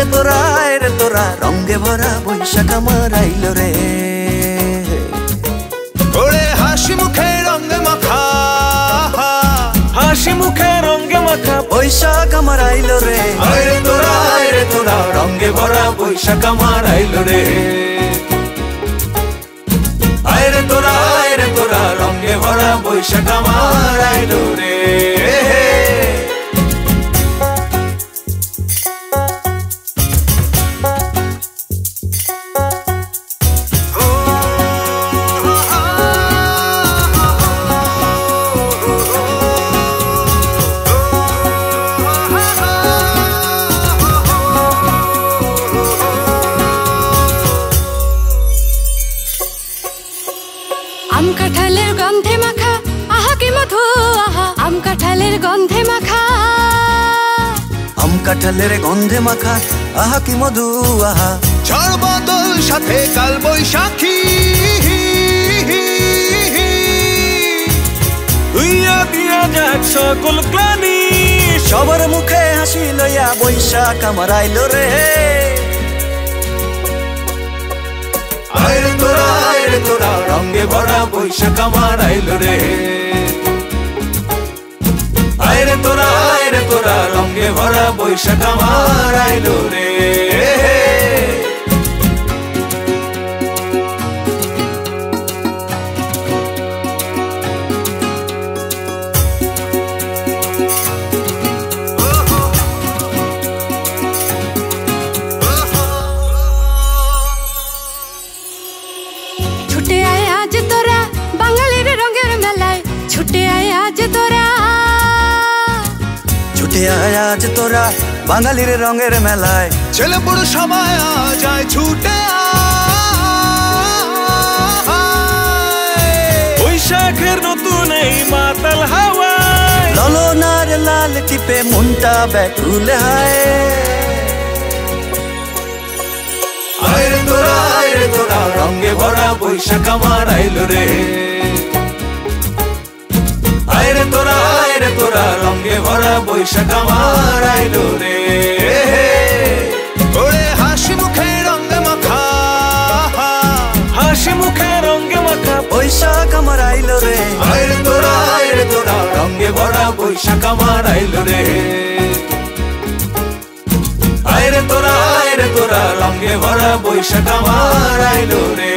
রে তোরা রে তোরা রঙ্গে ভরা বৈশাখ আমার আইল রে। ওরে হাসি মুখে রঙে মাখা হাসি মুখে রঙ্গে মাখা। বৈশাখ আমার আইল রে। আরে তোরা আরে তোরা রঙ্গে ভরা বৈশাখ আমার আইল রে। আরে তোরা আরে তোরা রঙ্গে ভরা বৈশাখ আমার আইল রে। গন্ধে মাখা। আম কাঁঠালের গন্ধে মাখা আহা কি মধু আহা। ঝড় বদল সাথে কাল বৈশাখী। সকল ক্লানি সবার মুখে হাসি লইয়া বৈশাখ আমার আইল রে। আরে তোরা আরে তোরা রঙ্গে ভরা বৈশাখ আমার আইল রে। আরে তোরা আরে তোরা রঙ্গে ভরা বৈশাখ আমার আইল রে। ছুটে আয় আজ তোরা, বাঙালির রঙের মেলায়। ছুটে আয় ছুটে আয় আজ তোরা বাঙালির রঙের মেলায়। ছেলে বড় সময় যায় ছুটে বৈশাখের নতুন এই মাতাল হাওয়ায়। ললনার লাল টিপে মনটা ব্যাকুল হায়। আরে তোরা আরে তোরা রঙ্গে ভরা বৈশাখ আমার আইল রে। বৈশাখ আমার আইল রে। ওরে হাসি মুখে রঙে মাখা। হাসি মুখে রঙ্গে মাখা বৈশাখ আমার আইল রে। আরে তোরা আরে তোরা রঙ্গে ভরা বৈশাখ আমার আইল রে। আরে তোরা আরে তোরা রঙ্গে ভরা বৈশাখ আমার আইল রে।